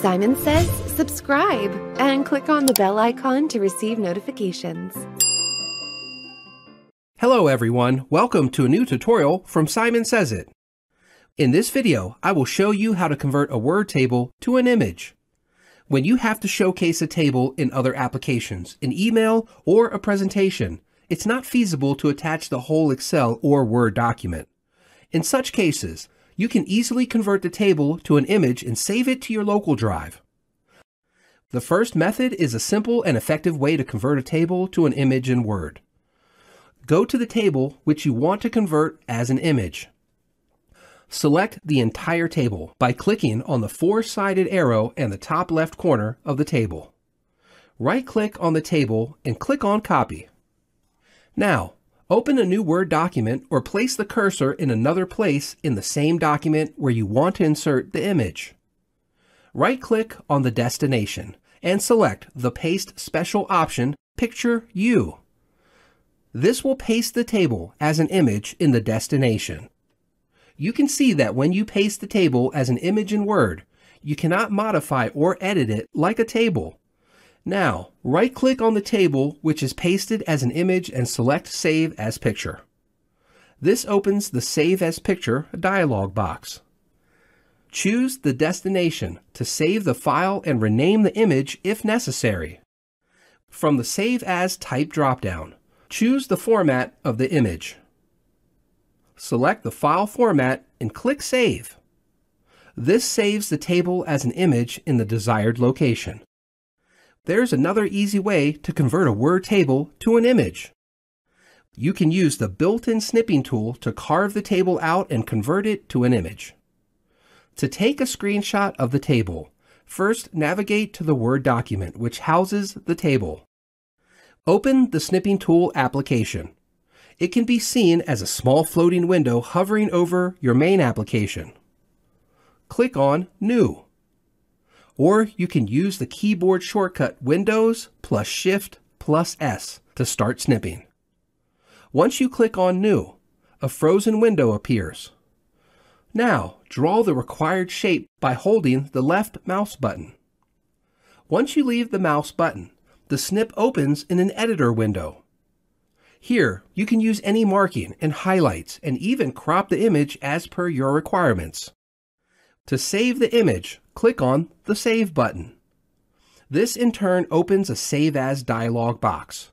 Simon Says subscribe and click on the bell icon to receive notifications. Hello everyone, welcome to a new tutorial from Simon Sez IT. In this video, I will show you how to convert a Word table to an image. When you have to showcase a table in other applications, an email, or a presentation, it's not feasible to attach the whole Excel or Word document. In such cases, you can easily convert the table to an image and save it to your local drive. The first method is a simple and effective way to convert a table to an image in Word. Go to the table which you want to convert as an image. Select the entire table by clicking on the four-sided arrow in the top left corner of the table. Right-click on the table and click on Copy. Now, Open a new Word document or place the cursor in another place in the same document where you want to insert the image. Right-click on the destination and select the Paste Special option, Picture You. This will paste the table as an image in the destination. You can see that when you paste the table as an image in Word, you cannot modify or edit it like a table. Now, right-click on the table which is pasted as an image and select Save as Picture. This opens the Save as Picture dialog box. Choose the destination to save the file and rename the image if necessary. From the Save As Type dropdown, choose the format of the image. Select the file format and click Save. This saves the table as an image in the desired location there's another easy way to convert a Word table to an image. You can use the built-in snipping tool to carve the table out and convert it to an image. To take a screenshot of the table, first navigate to the Word document which houses the table. Open the Snipping Tool application. It can be seen as a small floating window hovering over your main application. Click on New or you can use the keyboard shortcut Windows plus Shift plus S to start snipping. Once you click on New, a frozen window appears. Now, draw the required shape by holding the left mouse button. Once you leave the mouse button, the snip opens in an editor window. Here, you can use any marking and highlights and even crop the image as per your requirements. To save the image, click on the Save button. This in turn opens a Save As dialog box.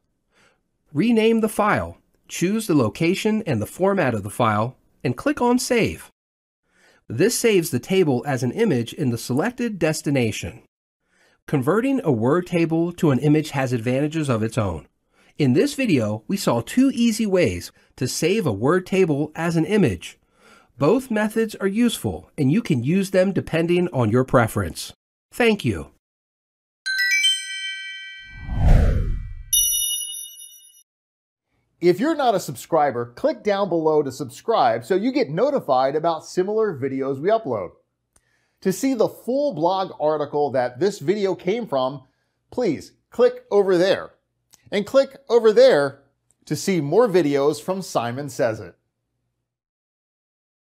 Rename the file, choose the location and the format of the file, and click on Save. This saves the table as an image in the selected destination. Converting a Word table to an image has advantages of its own. In this video, we saw two easy ways to save a Word table as an image both methods are useful and you can use them depending on your preference. Thank you. If you're not a subscriber, click down below to subscribe so you get notified about similar videos we upload. To see the full blog article that this video came from, please click over there. And click over there to see more videos from Simon Sez IT.